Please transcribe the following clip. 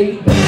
baby